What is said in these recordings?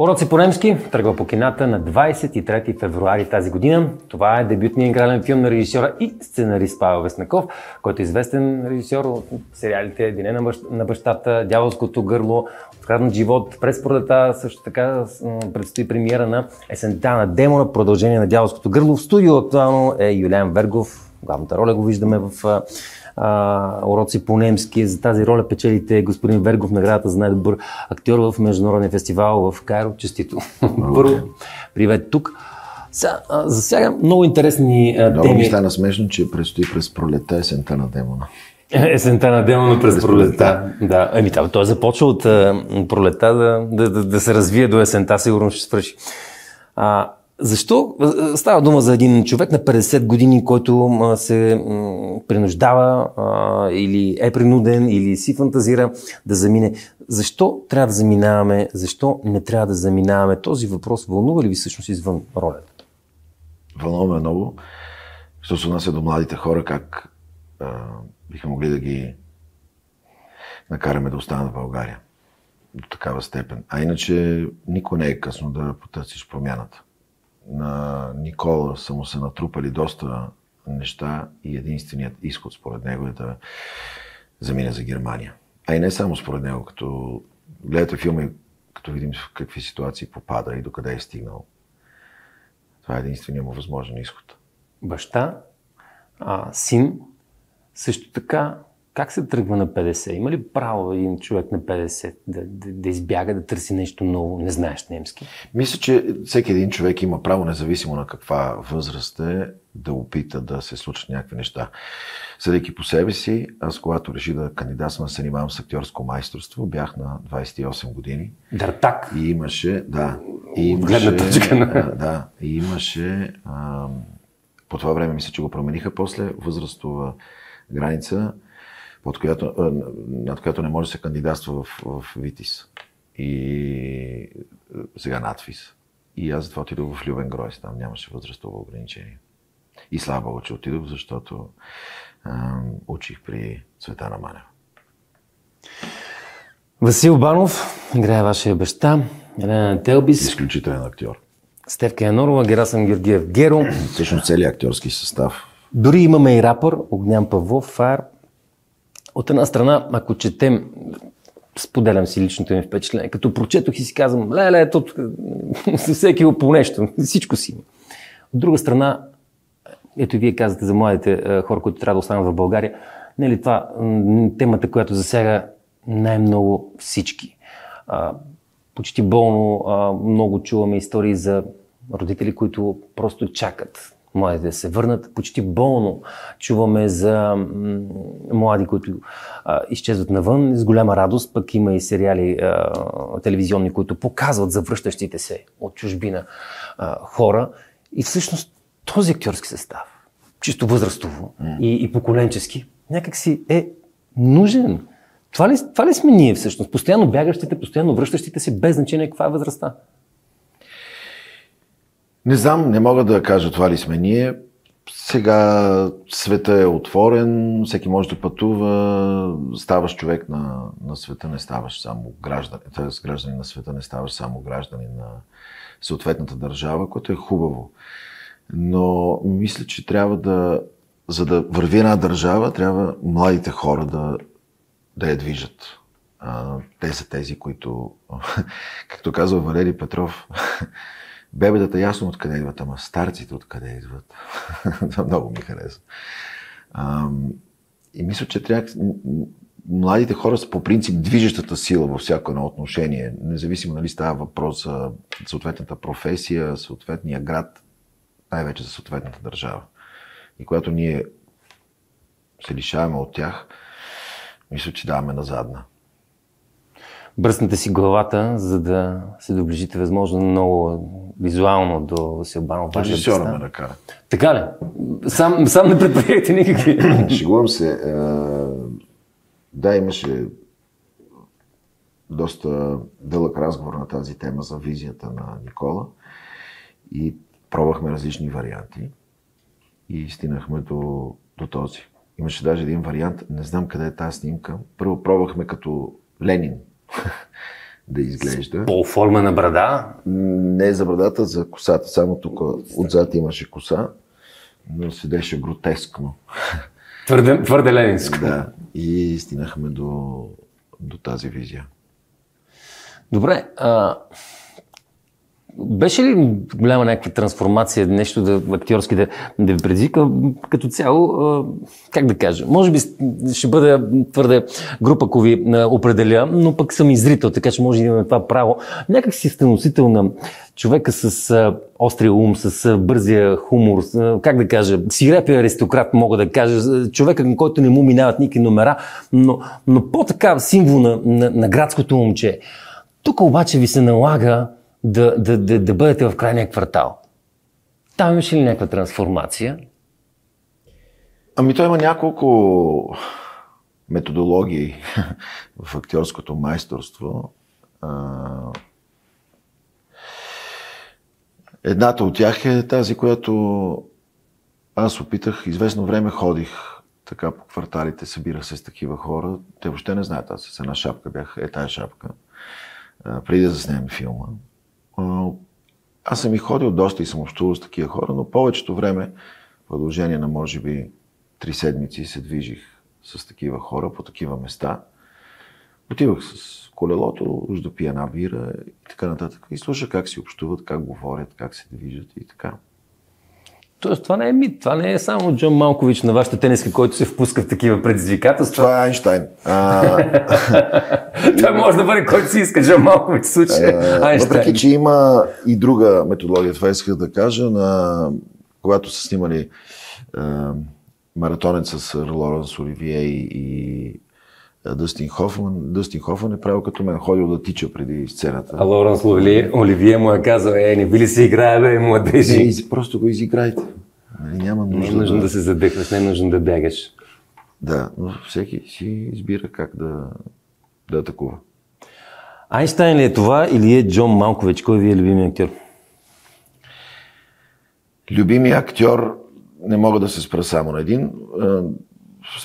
Уроци по немски тръгва по кината на 23 февруари тази година. Това е дебютният игрален филм на режисьора и сценарист Павел Веснаков, който е известен режисьор от сериалите Дине на, на бащата, Дяволското гърло, Откраднат живот. През пролета също така предстои премиера на есента на демона, продължение на Дяволското гърло. В студио актуално е Юлиан Вергов. Главната роля го виждаме в а, уроци по немски. За тази роля печелите господин Вергов наградата за най-добър актьор в Международния фестивал в Кайро. Честито. Първо, привет тук. Сега, засяга много интересни а, много теми. ми стана смешно, че предстои през пролета есента на демона. Есента на демона през, през пролета. Да, ами това, той започва от а, пролета да, да, да, да се развие до есента, сигурно ще свърши. А, защо става дума за един човек на 50 години, който се принуждава или е принуден, или си фантазира да замине? Защо трябва да заминаваме? Защо не трябва да заминаваме? Този въпрос вълнува ли ви всъщност извън ролята? Вълнува много. Що се отнася до младите хора, как а, биха могли да ги накараме да останат в България до такава степен. А иначе никой не е късно да потърсиш промяната на Никола са му се натрупали доста неща и единственият изход според него е да замине за Германия. А и не само според него, като гледате филми, като видим в какви ситуации попада и докъде е стигнал. Това е единственият му възможен изход. Баща, а, син, също така как се тръгва на 50? Има ли право един човек на 50 да, да, да избяга, да търси нещо ново, не знаеш немски? Мисля, че всеки един човек има право, независимо на каква възраст е, да опита да се случат някакви неща. Съдейки по себе си, аз когато реших да кандидатствам да се занимавам с актьорско майсторство, бях на 28 години. Дартак. И имаше, да, и имаше, точка на... да, и имаше, а, по това време мисля, че го промениха после, възрастова граница, под която, над която не може да се кандидатства в, в ВИТИС. И сега надфис. И аз затова отидох в Любен Гройс, там нямаше възрастово ограничение. И слава Богу, че отидох, защото а, учих при Цветана Манева. Васил Банов играе вашия баща, Елена Телбис. Изключителен актьор. Стевка Янорова, Герасъм Георгиев Геро. Всъщност целият актьорски състав. Дори имаме и рапър, Огнян Павлов, Фар, от една страна, ако четем, споделям си личното ми впечатление, като прочетох и си казвам, леле, ето, всеки го по нещо, всичко си. От друга страна, ето и вие казвате за младите хора, които трябва да останат в България, не е ли това темата, която засяга най-много всички? почти болно много чуваме истории за родители, които просто чакат младите да се върнат. Почти болно чуваме за млади, които а, изчезват навън с голяма радост. Пък има и сериали а, телевизионни, които показват за връщащите се от чужбина а, хора. И всъщност този актьорски състав, чисто възрастово mm. и, и поколенчески, някак си е нужен. Това ли, това ли сме ние всъщност? Постоянно бягащите, постоянно връщащите се, без значение каква е възрастта. Не знам, не мога да кажа това ли сме ние. Сега света е отворен, всеки може да пътува, ставаш човек на, на света, не ставаш само граждан, т.е. граждани на света, не ставаш само граждани на съответната държава, което е хубаво. Но мисля, че трябва да, за да върви една държава, трябва младите хора да, да я движат. те са тези, които, както казва Валери Петров, Бебедата ясно откъде идват, ама старците откъде идват. Много ми харесва. и мисля, че трябва младите хора са по принцип движещата сила във всяко едно отношение, независимо нали става въпрос за съответната професия, съответния град, най-вече за съответната държава. И когато ние се лишаваме от тях, мисля, че даваме назадна бръснете си главата, за да се доближите възможно много визуално до Васил Банов. Режисьора ме накара. Така ли? Сам, сам не предприехте никакви. Шегувам се. Да, имаше доста дълъг разговор на тази тема за визията на Никола и пробвахме различни варианти и стигнахме до, до този. Имаше даже един вариант, не знам къде е тази снимка. Първо пробвахме като Ленин, да изглежда. По форма на брада? Не за брадата, за косата. Само тук отзад имаше коса, но седеше гротескно. Твърде, твърде ленинско. Да, и стигнахме до, до тази визия. Добре, а, беше ли голяма някаква трансформация, нещо да, актьорски да, да ви предизвика? Като цяло, как да кажа, може би ще бъде твърде група, ако ви определя, но пък съм и зрител, така че може да имаме това право. Някак си сте носител на човека с острия ум, с бързия хумор, как да кажа, сирепия аристократ, мога да кажа, човека, към който не му минават никакви номера, но, но по-така символ на, на, на градското момче. Тук обаче ви се налага да, да, да, да бъдете в крайния квартал. Там имаше ли някаква трансформация? Ами той има няколко методологии в актьорското майсторство. Едната от тях е тази, която аз опитах, известно време ходих така по кварталите, събирах се с такива хора. Те въобще не знаят, аз с една шапка бях, е тая шапка, преди да заснем филма. Аз съм и ходил доста и съм общувал с такива хора, но повечето време, в продължение на може би три седмици, се движих с такива хора по такива места. Отивах с колелото, уж да пия една бира и така нататък. И слушах как си общуват, как говорят, как се движат и така. Тоест, това не е мит, това не е само Джон Малкович на вашата тениска, който се впуска в такива предизвикателства. Това е Айнштайн. Това може да бъде който си иска, Джон Малкович в случая. Айнштайн. Въпреки, че има и друга методология, това исках да кажа, на... когато са снимали маратонец с Лоренс Оливие и Дъстин Хофман. Дъстин Хофман е правил като мен, ходил да тича преди сцената. А Лоренс Оливие му е казал, е, не би ли се играе, бе, младежи? Не, просто го изиграйте. Нали, няма нужда. Не е нужно да... да се задъхнеш, не е нужно да бягаш. Да, но всеки си избира как да, да атакува. Айнштайн ли е това или е Джон Малкович? Кой ви е любимият актьор? Любимият актьор не мога да се спра само на един.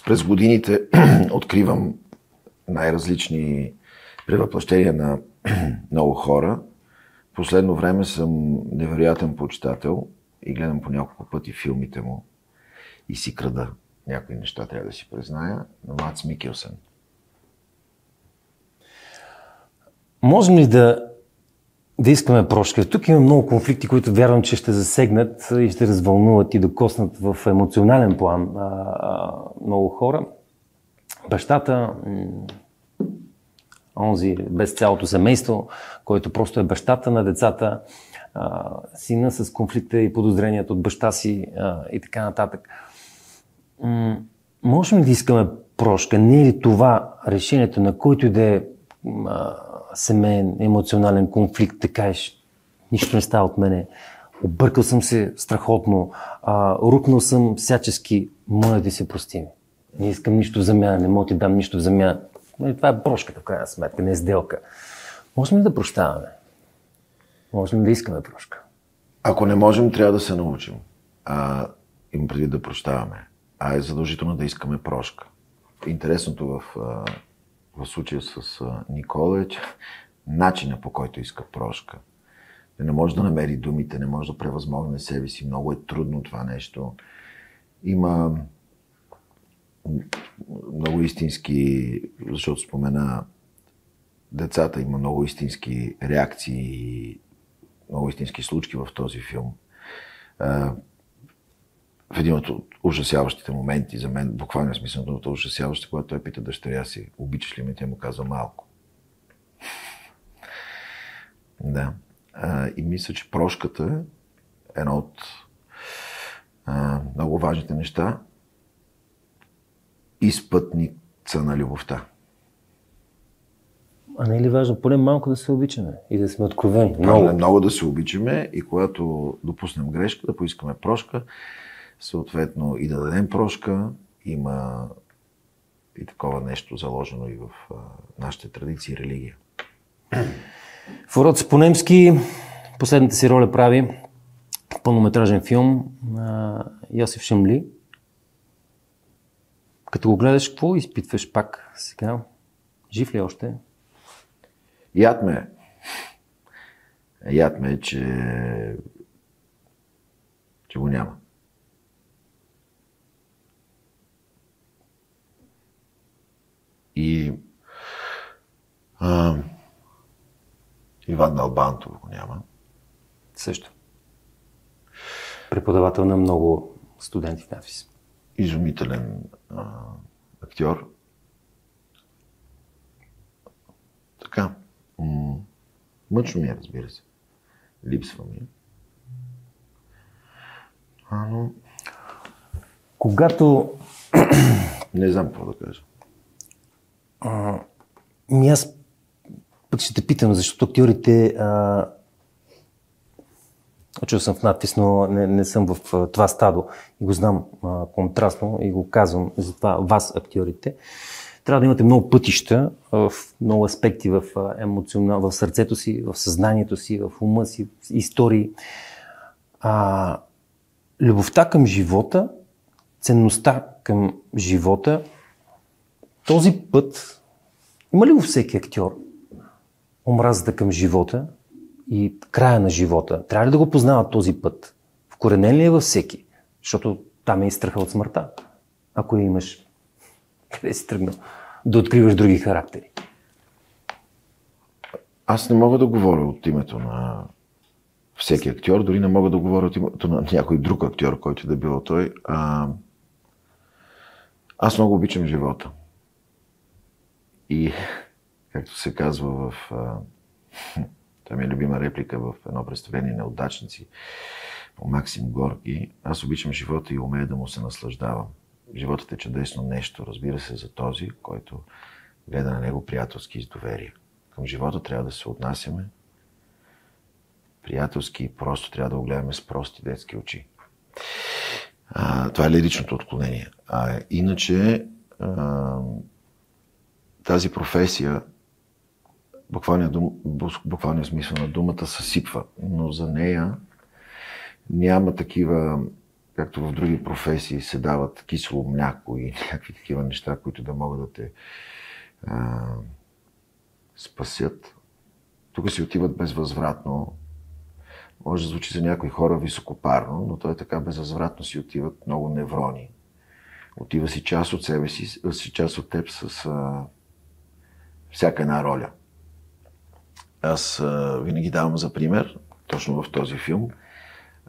През годините откривам най-различни превъплъщения на много хора. Последно време съм невероятен почитател и гледам по няколко пъти филмите му и си крада някои неща, трябва да си призная, на Мац Микелсен. Можем ли да, да искаме прошка? Тук има много конфликти, които вярвам, че ще засегнат и ще развълнуват и докоснат в емоционален план а, а, много хора. Бащата, онзи без цялото семейство, който просто е бащата на децата, сина с конфликта и подозрението от баща си и така нататък. Можем ли да искаме прошка? Не е ли това решението на който и да е семейен, емоционален конфликт, да кажеш, нищо не става от мене, объркал съм се страхотно, рукнал съм всячески, моля да се прости. Не искам нищо в замяна, не мога ти дам нищо в замяна. Нали, това е прошката, в крайна сметка, не е сделка. Можем ли да прощаваме? Можем ли да искаме прошка? Ако не можем, трябва да се научим. А, им преди да прощаваме. А е задължително да искаме прошка. Интересното в, в случая с Никола е, че начина по който иска прошка. Не може да намери думите, не може да превъзмогне себе си. Много е трудно това нещо. Има много истински, защото спомена децата, има много истински реакции и много истински случки в този филм. В един от ужасяващите моменти за мен, буквално смисъл думата ужасяващи, когато той пита дъщеря си, обичаш ли ме, тя му казва малко. да. и мисля, че прошката е едно от много важните неща, изпътница на любовта. А не е ли важно поне малко да се обичаме и да сме откровени? Много. Е много да се обичаме и когато допуснем грешка, да поискаме прошка, съответно и да дадем прошка. Има и такова нещо заложено и в а, нашите традиции и религия. В урод по-немски последната си роля прави пълнометражен филм на Йосиф Шамли, като го гледаш, какво изпитваш пак сега? Жив ли е още? Яд ме. Яд ме, че, че го няма. И а, Иван Налбантов го няма. Също. Преподавател на много студенти в НАФИС. Изумителен а, актьор. Така. Мъчно ми е, разбира се. Липсва ми. А, но... Когато... Не знам какво да кажа. А, ми аз пък ще те питам, защото актьорите... А... Учил съм в надпис, но не, не съм в това стадо и го знам а, контрастно и го казвам за това вас, актьорите. Трябва да имате много пътища в много аспекти в емоционал, в сърцето си, в съзнанието си, в ума си, в истории. А, любовта към живота, ценността към живота, този път има ли го всеки актьор? Омразата към живота и края на живота. Трябва ли да го познава този път? Вкоренен ли е във всеки? Защото там е и страха от смъртта. Ако имаш къде си тръгнал да откриваш други характери? Аз не мога да говоря от името на всеки актьор, дори не мога да говоря от името на някой друг актьор, който да бил той. А... Аз много обичам живота. И, както се казва в... Това ми е любима реплика в едно представление неудачници по Максим Горки. Аз обичам живота и умея да му се наслаждавам. Животът е чудесно нещо, разбира се, за този, който гледа на него приятелски и доверие. Към живота трябва да се отнасяме приятелски и просто трябва да го гледаме с прости детски очи. А, това е лиричното отклонение. А иначе а, тази професия, буквалният, дум, буквалният смисъл на думата, съсипва, но за нея няма такива, както в други професии се дават кисело мляко и някакви такива неща, които да могат да те а, спасят. Тук си отиват безвъзвратно. Може да звучи за някои хора високопарно, но той така безвъзвратно си отиват много неврони. Отива си част от себе си, си част от теб с а, всяка една роля. Аз а, винаги давам за пример, точно в този филм,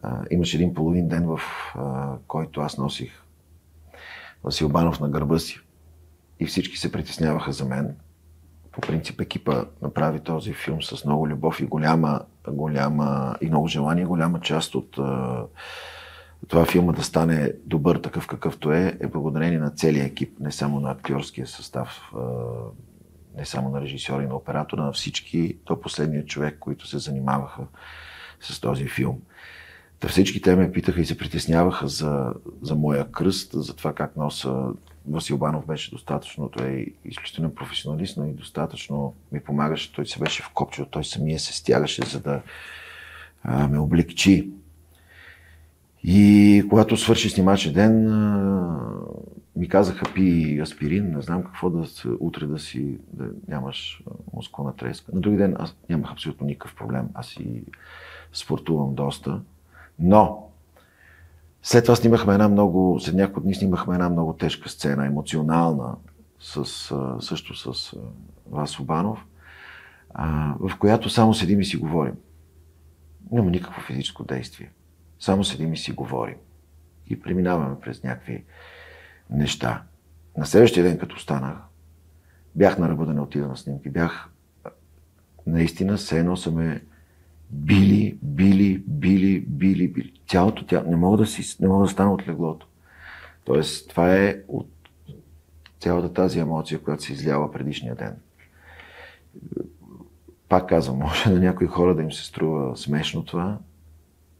а, имаше един половин ден, в а, който аз носих Васил Банов на гърба си. И всички се притесняваха за мен. По принцип екипа направи този филм с много любов и голяма, голяма и много желание. Голяма част от а, това филма да стане добър такъв какъвто е, е благодарение на целия екип, не само на актьорския състав, не само на режисьора и на оператора, на всички до последния човек, които се занимаваха с този филм. Та всички те ме питаха и се притесняваха за, за моя кръст, за това как носа. Васил Банов беше достатъчно, той е изключително професионалист, но и достатъчно ми помагаше. Той се беше вкопчил, той самия се стягаше, за да а, ме облегчи. И когато свърши снимачен ден, а, ми казаха пи аспирин, не знам какво да утре да си, да нямаш мускулна треска. На други ден аз нямах абсолютно никакъв проблем. Аз си спортувам доста. Но след това снимахме една много, след няколко дни снимахме една много тежка сцена, емоционална, с, също с Вас Обанов, в която само седим и си говорим. Няма никакво физическо действие. Само седим и си говорим. И преминаваме през някакви неща. На следващия ден, като станах, бях на ръба да не отида на снимки. Бях наистина, все едно са ме били, били, били, били, били. Цялото тяло. Не мога да, си, не мога да стана от леглото. Тоест, това е от цялата тази емоция, която се излява предишния ден. Пак казвам, може на някои хора да им се струва смешно това,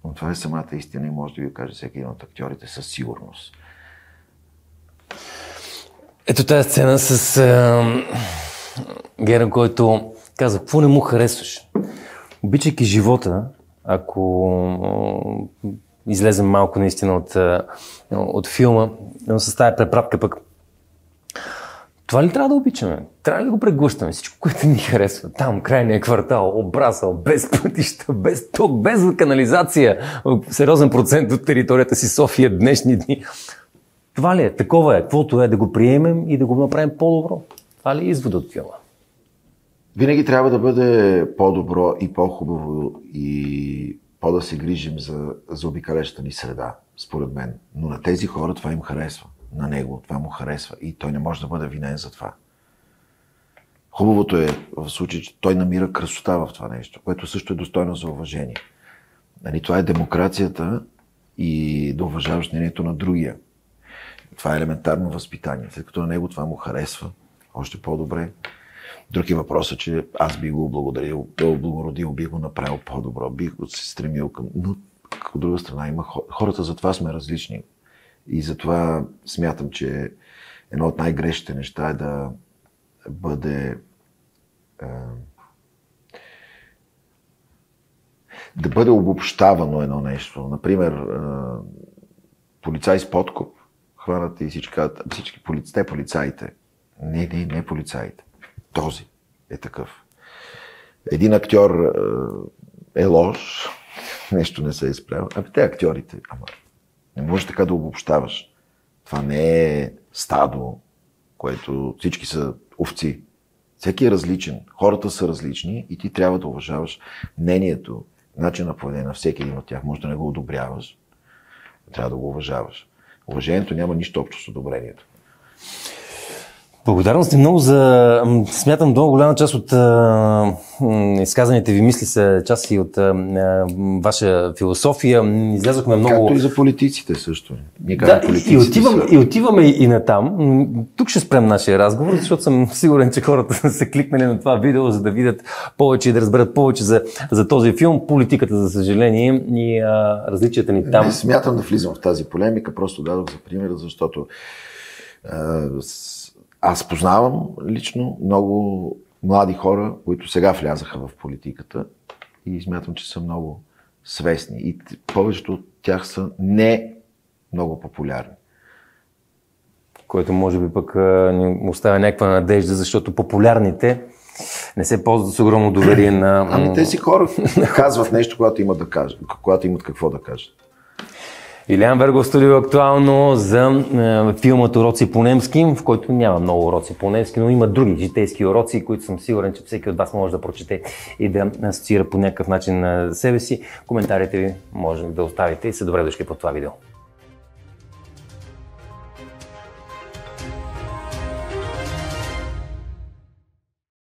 но това е самата истина и може да ви каже всеки един от актьорите със сигурност. Ето тази сцена с е, Гера, който каза, какво не му харесваш? Обичайки живота, ако излезем малко наистина от, от филма, но с тази препратка пък Това ли трябва да обичаме? Трябва ли го преглъщаме? Всичко, което ни харесва. Там, крайния квартал, обрасъл, без пътища, без ток, без канализация. Сериозен процент от територията си София днешни дни. Това ли е? Такова е. Каквото е да го приемем и да го направим по-добро. Това ли е извод от филма? Винаги трябва да бъде по-добро и по-хубаво и по-да се грижим за, за обикалещата ни среда, според мен. Но на тези хора това им харесва. На него това му харесва и той не може да бъде винен за това. Хубавото е в случай, че той намира красота в това нещо, което също е достойно за уважение. Нали, това е демокрацията и да уважаваш мнението на другия. Това е елементарно възпитание. След като на него това му харесва, още по-добре. Друг е че аз би го благодарил, облагородил, би го направил по-добро, бих го се стремил към... Но от друга страна има хората, затова сме различни. И затова смятам, че едно от най-грешните неща е да бъде е, да бъде обобщавано едно нещо. Например, е, полицай с подкоп, хванат и всички казват, всички полицаи, те полицаите. Не, не, не полицаите. Този е такъв. Един актьор е, е лош, нещо не се е справил. Ами те актьорите, ама не можеш така да обобщаваш. Това не е стадо, което всички са овци. Всеки е различен. Хората са различни и ти трябва да уважаваш мнението, начин на поведение на всеки един от тях. Може да не го одобряваш, трябва да го уважаваш. Уважението няма нищо общо с одобрението. Благодарности много за... Смятам, много голяма част от а, изказаните ви мисли са част и от а, ваша философия. Излязохме много... Както и за политиците също. Ние да, и, отивам, са... и отиваме и на там. Тук ще спрем нашия разговор, защото съм сигурен, че хората са кликнали на това видео, за да видят повече и да разберат повече за, за този филм. Политиката, за съжаление, и а, различията ни там. Не смятам да влизам в тази полемика, просто дадох за пример, защото а, аз познавам лично много млади хора, които сега влязаха в политиката и смятам, че са много свестни. И повечето от тях са не много популярни. Което може би пък ни оставя някаква надежда, защото популярните не се ползват с огромно доверие на... Ами те си хора казват нещо, когато имат, да кажат, когато имат какво да кажат. Илиан Вергов студио актуално за е, филмът Уроци по немски, в който няма много уроци по немски, но има други житейски уроци, които съм сигурен, че всеки от вас може да прочете и да асоциира по някакъв начин на себе си. Коментарите ви може да оставите и са добре дошли по това видео.